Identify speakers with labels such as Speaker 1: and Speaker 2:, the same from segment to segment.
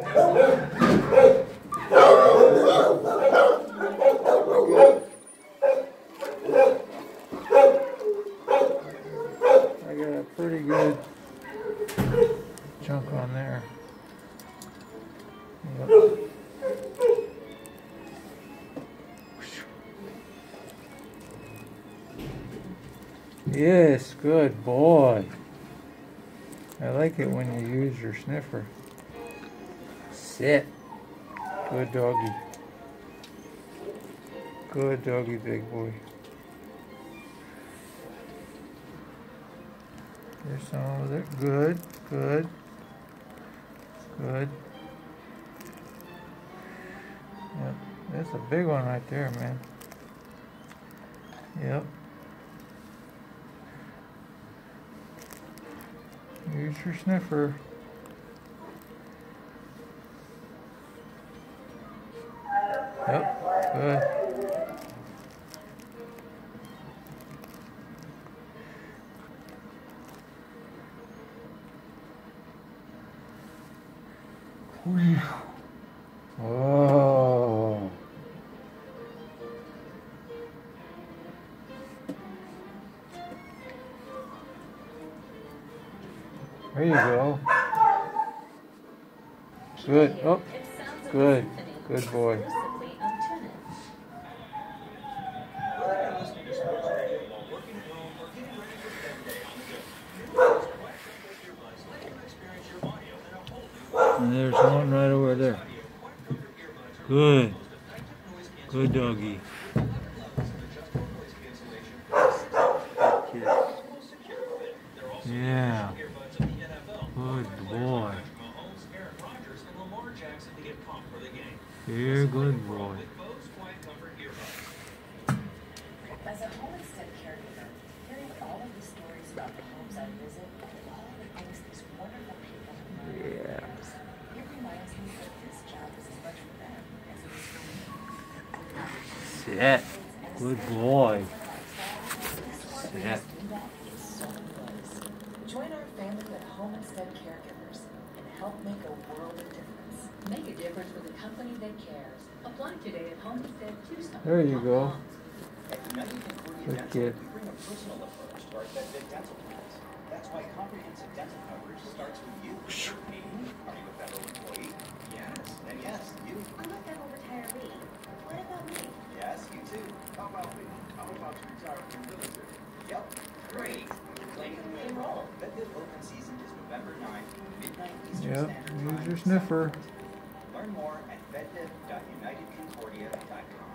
Speaker 1: I got a pretty good chunk on there. Yep. Yes, good boy. I like it when you use your sniffer. Sit. Good doggy. Good doggy, big boy. There's some over there. Good, good, good. Yep, that's a big one right there, man. Yep. Use your sniffer. Yep, good. Oh. There you go. Good. Oh, good. Good boy. And there's one right over there. Good. Good doggy. Yeah. Good boy. You're good boy.
Speaker 2: As a homestead caregiver, hearing all of the stories about the homes I visit and all the things these wonderful people have done
Speaker 1: Yeah.
Speaker 2: it reminds me that this job is as much for them as it is for me.
Speaker 1: Sit. Good boy.
Speaker 2: This work we
Speaker 1: Yeah.
Speaker 2: must do that in so many ways. Join our family of homestead caregivers and help make a world of difference.
Speaker 3: Make a difference with a company that cares. Apply today at homesteadtucson.com.
Speaker 1: There you go.
Speaker 4: At United
Speaker 1: Good kid.
Speaker 4: we bring a personal approach to our FedFit dental plans. That's why comprehensive dental coverage starts with you.
Speaker 1: Use your sniffer.
Speaker 4: Learn more at fedfit.unitedconcordia.com.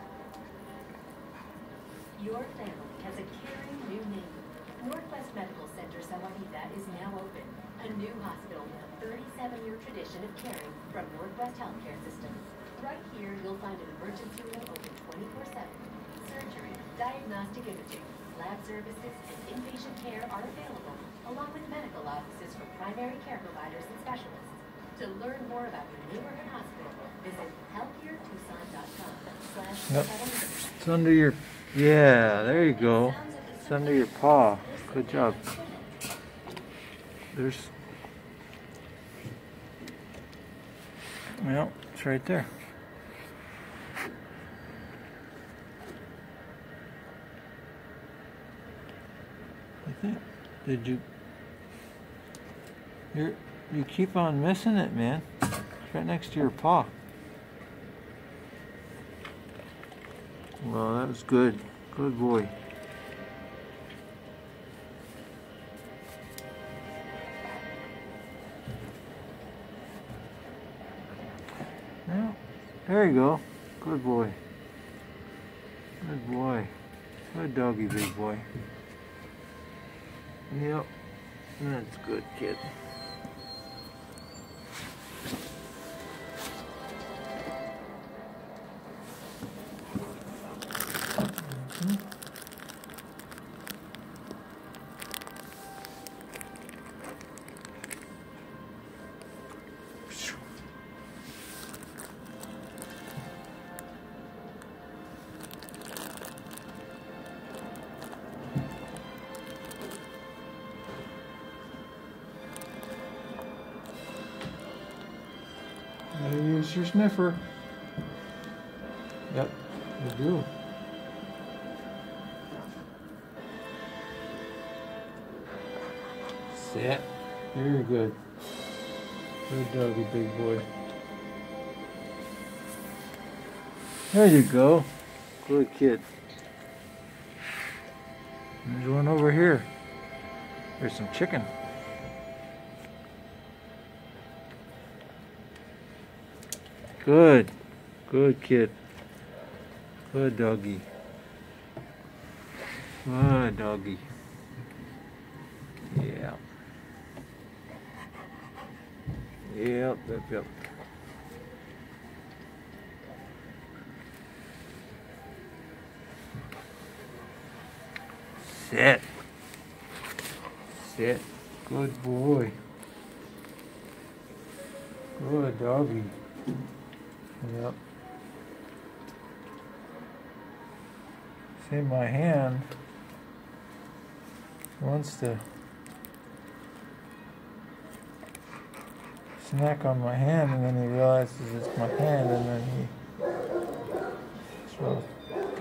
Speaker 3: Your family has a caring new name. Northwest Medical Center Sahuarita is now open. A new hospital with a 37-year tradition of caring from Northwest Healthcare System. Right here, you'll find an emergency room open 24-7. Surgery, diagnostic imaging, lab services, and inpatient care are available, along with medical offices for primary care providers and specialists. To learn more about your neighborhood hospital, visit healthcaretucson.com slash.
Speaker 1: It's under your. Yeah, there you go. It's under your paw. Good job. There's. Well, it's right there. I think. Did you? You you keep on missing it, man. It's right next to your paw. Well, that was good. Good boy. Yeah, there you go. Good boy. Good boy. Good doggy, big boy. Yep. That's good, kid. Sniffer. Yep, you do. Sit. Very good. Good doggy, big boy. There you go. Good kid. There's one over here. There's some chicken. Good. Good kid. Good doggy. Good doggy. Yeah. Yep, yep, yep. Sit. Sit. Good boy. Good doggy. Yep. See my hand wants to snack on my hand and then he realizes it's my hand and then he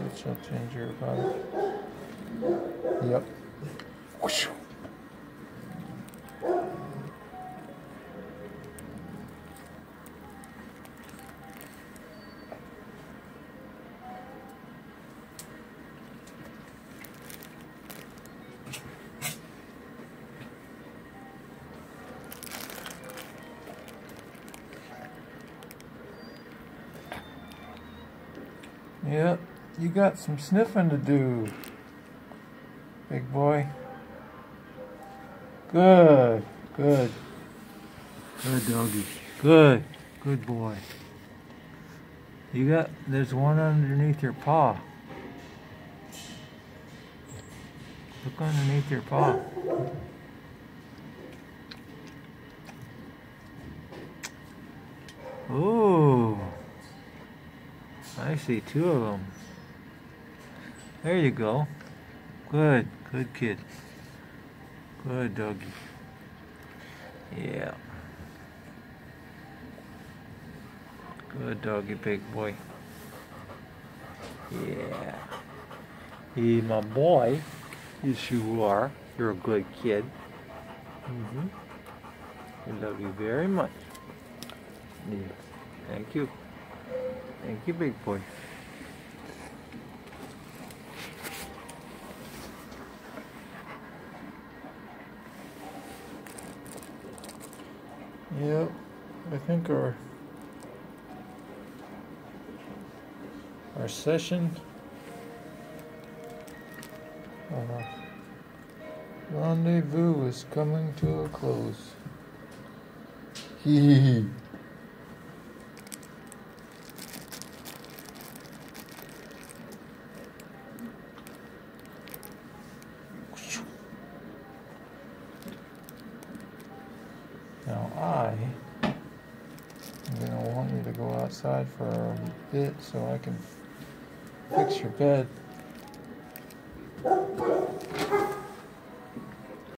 Speaker 1: gets all ginger about it. Yep. Yep, you got some sniffing to do, big boy. Good, good. Good doggy. Good, good boy. You got, there's one underneath your paw. Look underneath your paw. Ooh. I see two of them. There you go. Good, good kid. Good doggy. Yeah. Good doggy, big boy. Yeah. He my boy. Yes, you are. You're a good kid. Mm-hmm. I love you very much. Yeah. Thank you. Thank you, big boy. Yep, I think our our session uh, rendezvous is coming to a close. Hee hee hee. Now I am gonna want you to go outside for a bit so I can fix your bed.